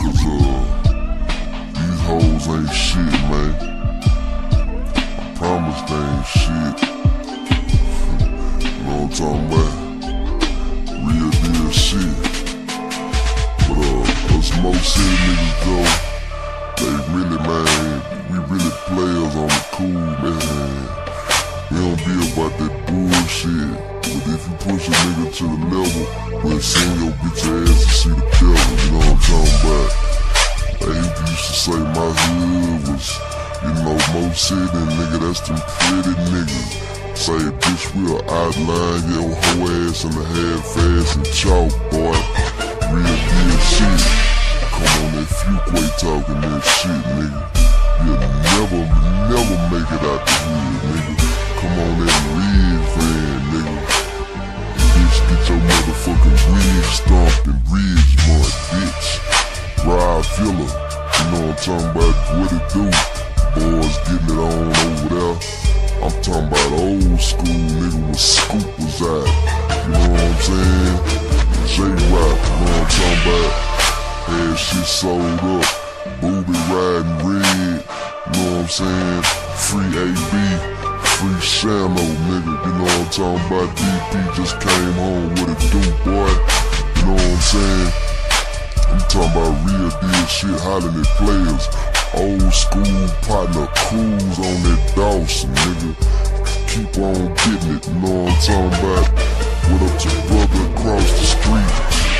Cause uh, these hoes ain't shit, man. I promise they ain't shit. you know what I'm talking about? Real deal shit. But uh, us Mo City niggas though, they really, man, we really players on the cool, man. We don't be about that bullshit. But if you push a nigga to the level, we'll send your bitch ass to see the devil. You know I'm talking? They used to say my hood was, you know, Mo City, nigga, that's them pretty niggas. Say, bitch, we'll outline your whole ass in the half ass and chalk, boy. Real deal shit. Come on that Fuqua talking that shit, nigga. You'll never, never make it Villa, you know what I'm talking about, what it do. Boys getting it on over there. I'm talking about old school nigga with Scoop was out. You know what I'm saying? J-Rock, you know what I'm talking about? Had shit sold up. Booby riding red. You know what I'm saying? Free AB. Free Shano, nigga. You know what I'm talking about? DP just came home with a do, boy. You know what I'm saying? I'm talking about real deal shit, hollering at players. Old school partner cruise on that Dawson, nigga. Keep on getting it, you know what I'm talking about? What up to brother across the street?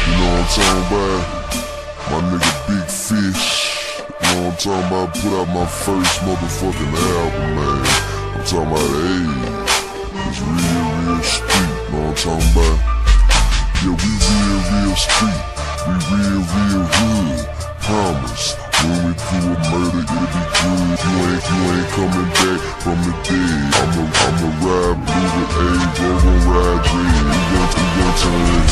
You know what I'm talking about? My nigga Big Fish. You know what I'm talking about? Put out my first motherfucking album, man. I'm talking about, hey, it's real, real street. You know what I'm talking about? Yeah, we real, real street. We real, real hood. Promise. When we do a murder, it'll be good. You ain't, you ain't coming back from the dead. I'ma, I'ma ride blue with A, roll ride red. Turn.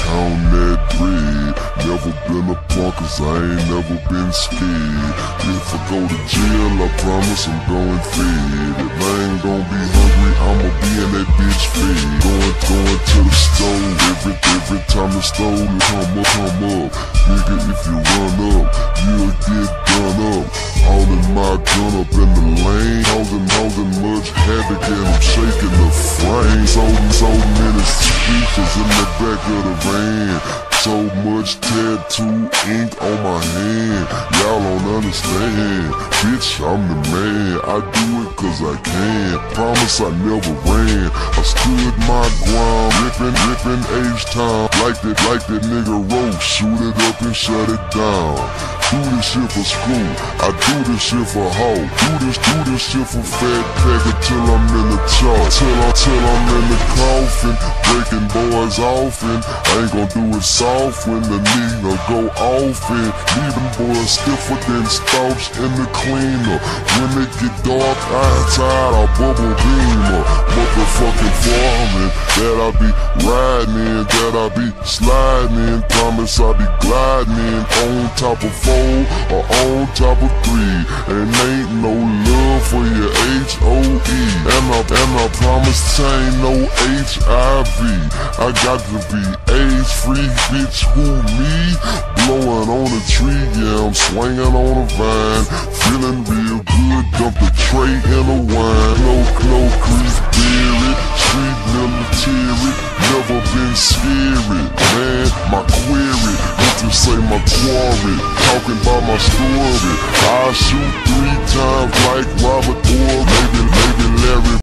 Count that bread. Never been a punk, cause I ain't never been scared. If I go to jail, I promise I'm going fed. If I ain't gon' be hungry, I'ma be in that bitch fed. Going, going to the store. Every, every time the store come up, come up. Nigga, if you run up, you'll get done up. Hauling my gun up in the lane. Causing, causing much havoc and I'm shaking the frame. So, so many speakers in the back of the van. So much tattoo ink on my hand. Y'all don't understand. Bitch, I'm the man. I do it cause I can. Promise I never ran. I stood my ground. Rippin', rippin' H-Time. Like that, like that nigga wrote. Shoot it up and shut it down. Do this shit for school. I do this shit for hoe. Do this, do this shit for fat packer till I'm in the chalk. Till I'm, till I'm in the coffin. Breaking boys off and I ain't gon' do it soft when the nigga go off and leaving boys stiffer than starch in the cleaner. When it get dark outside, I bubble beamer. Motherfucking foreman that I be riding in, that I be sliding in. Promise I be gliding in on top of or on top of three. And ain't no love for your H-O-E. And I, and I promise ain't no HIV. I got to be AIDS free, bitch. Who me? Blowing on a tree, yeah, I'm swinging on a vine. Feeling real good, dump the tray in a wine. say my quarry, talking about my story. I shoot three times like Robert Horry, maybe, maybe Larry.